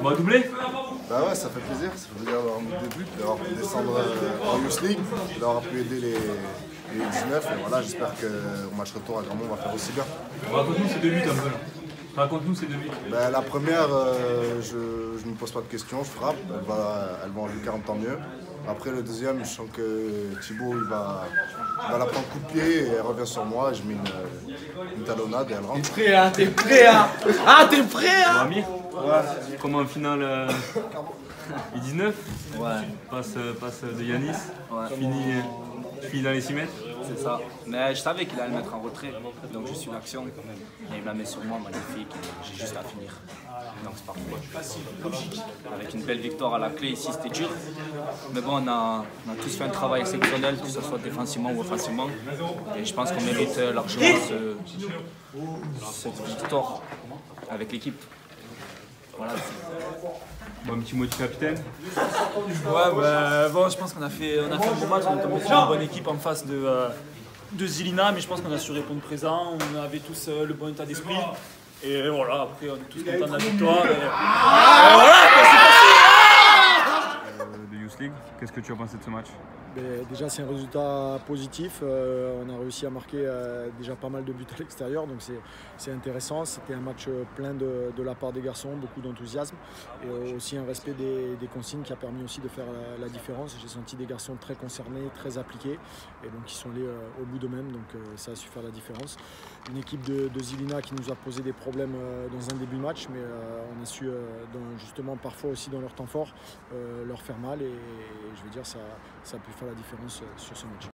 On va doubler Bah ouais, ça fait plaisir, ça fait plaisir d'avoir mis deux buts, d'avoir pu descendre euh, en Youth League, d'avoir pu aider les, les 19. Et voilà, j'espère qu'au match retour à Gramont, on va faire aussi bien. Raconte-nous ces deux buts un peu là. Raconte-nous ces deux buts. Bah, la première, euh, je ne me pose pas de questions, je frappe, elle va, elle va en lucarne tant mieux. Après le deuxième, je sens que Thibaut il va, il va la prendre coup de pied et elle revient sur moi. Je mets une, une talonnade et elle rentre. Prêt, hein, t'es prêt, hein Ah, t'es prêt, hein Ouais. Comme en finale euh, U19 Ouais, passe, euh, passe de Yanis, Ouais. fini, fini dans les 6 mètres. c'est ça. Mais je savais qu'il allait le mettre en retrait, donc je suis l'action. Et il me la met sur moi, magnifique. J'ai juste à finir. Donc c'est parfait. Avec une belle victoire à la clé ici, c'était dur. Mais bon, on a, on a tous fait un travail exceptionnel, que ce soit défensivement ou offensivement. Et je pense qu'on mérite euh, largement ce- cette victoire avec l'équipe. Un petit mot du capitaine. Ouais, bah, bon, je pense qu'on a fait, on a fait un bon match, on a tombé sur une bonne équipe en face de, euh, de Zilina, mais je pense qu'on a su répondre présent, on avait tous euh, le bon état d'esprit. Et voilà, après on est tous contents de la victoire quoi, c'est passé. euh, de Youth Qu'est-ce que tu as pensé de ce match Ben, déjà, c'est un résultat positif. Euh, on a réussi à marquer euh, déjà pas mal de buts à l'extérieur, donc c'est- intéressant. C'était un match euh, plein de, de la part des garçons, beaucoup d'enthousiasme et aussi un respect des, des consignes qui a permis aussi de faire la, différence. J'ai senti des garçons très concernés, très appliqués et donc ils sont allés au bout d'eux-mêmes, donc ça a su faire la différence. Une équipe de, Zilina qui nous a posé des problèmes dans un début de match, mais on a su justement parfois aussi dans leur temps fort leur faire mal et, je veux dire ça, ça a pu faire la différence euh, sur ce match.